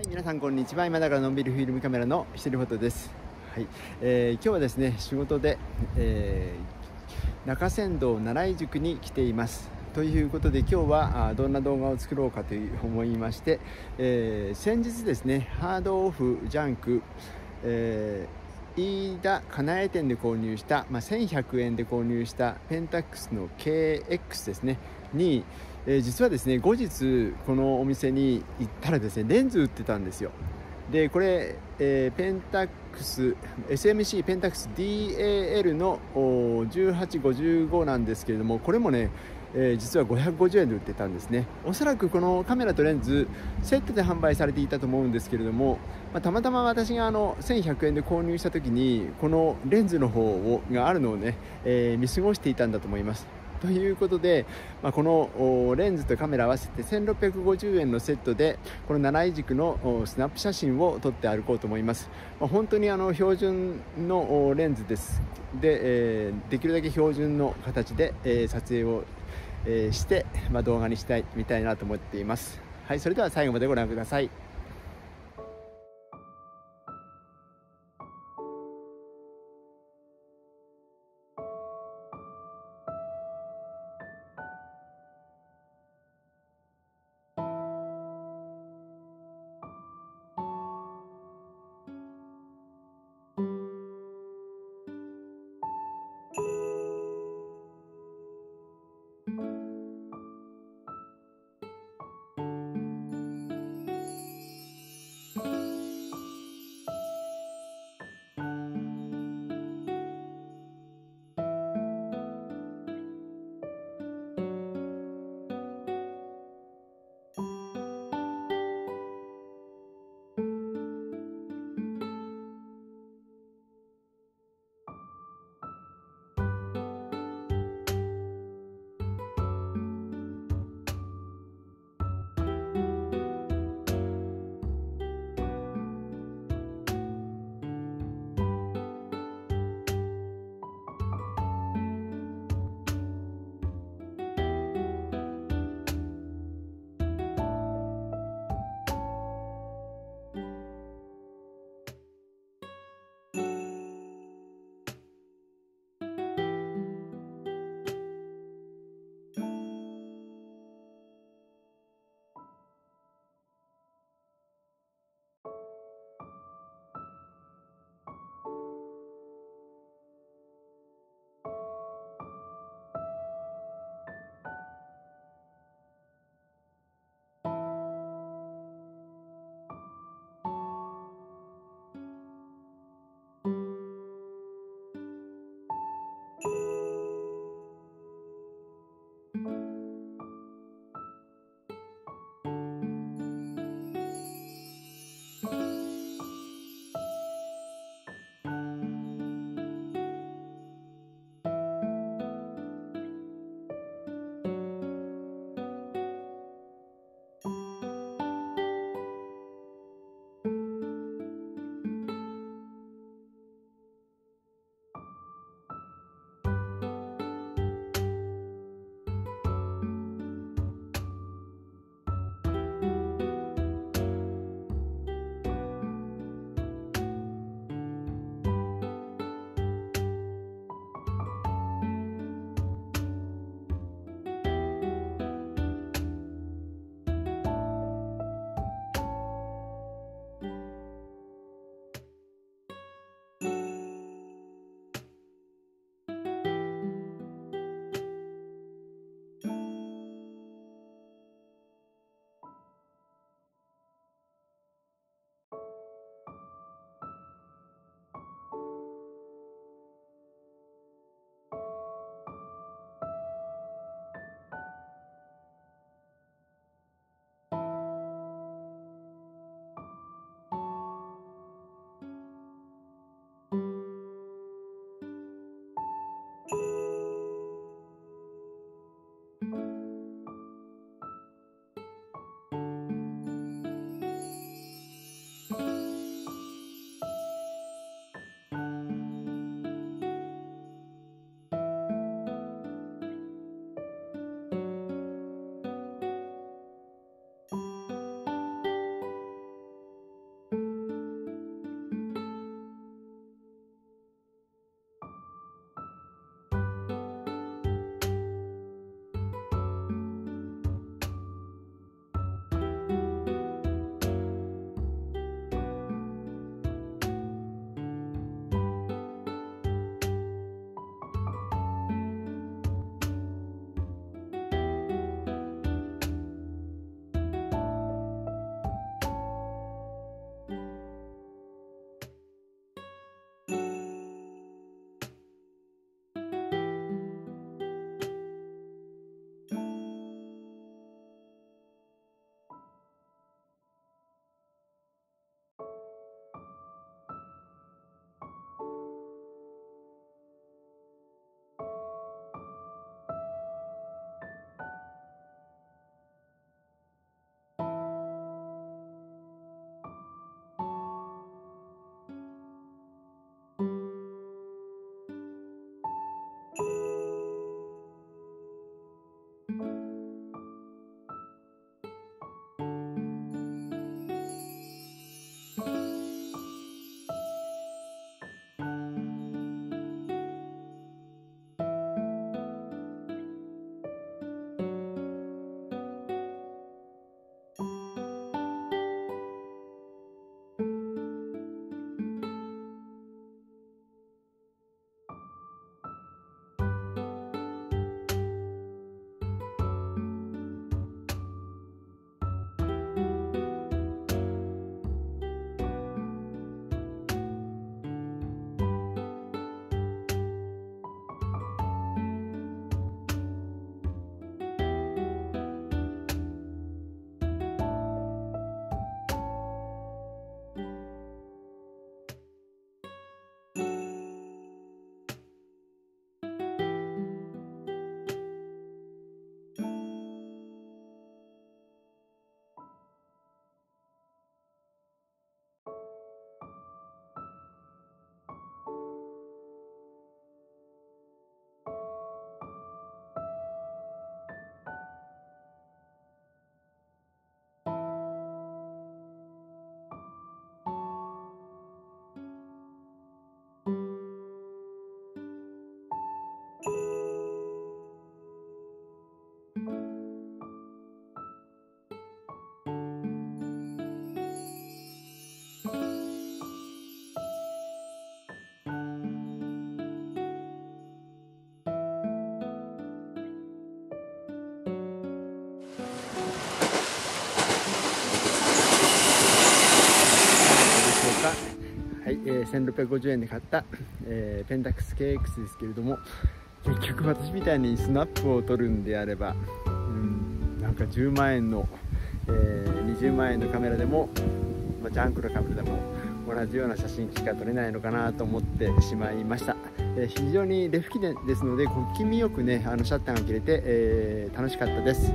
はい、皆さんこんにちは。今だからのんびりフィルムカメラの一人フォトです。はい、えー今日はですね、仕事で、えー中山道奈良井宿に来ています。ということで今日はどんな動画を作ろうかという思いまして、えー先日ですね、ハードオフジャンク、えー飯田かなえ店で購入した、まあ、1100円で購入したペンタックスの KX ですねに、えー実はですね後日このお店に行ったらですねレンズ売ってたんですよ。でこれ、えーペンタックス SMC ペンタックス DAL の1855なんですけれどもこれもね、えー実は550円で売ってたんですね。おそらくこのカメラとレンズセットで販売されていたと思うんですけれども、まあたまたま私があの1100円で購入した時にこのレンズの方をがあるのをね、えー見過ごしていたんだと思います。ということで、まあ、このレンズとカメラ合わせて1650円のセットでこの七井軸のスナップ写真を撮って歩こうと思います、まあ、本当にあの標準のレンズです。で、えーできるだけ標準の形で、えー撮影を、えーして、まあ、動画にしたいみたいなと思っています。はいそれでは最後までご覧ください。えー、1650円で買った、えー、ペンタックス KX ですけれども結局私みたいにスナップを取るんであればうんなんか10万円の、えー、20万円のカメラでも、まあ、ジャンクのカメラでも同じような写真しか撮れないのかなと思ってしまいました、えー、非常にレフ機ですので小気味よくねあのシャッターが切れて、えー、楽しかったです。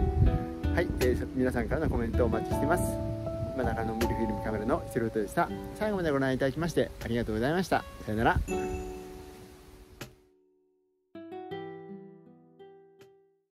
はい、えー、皆さんからのコメントをお待ちしてます。真中のミルフィルムカメラのセルトでした最後までご覧いただきましてありがとうございました。さよなら。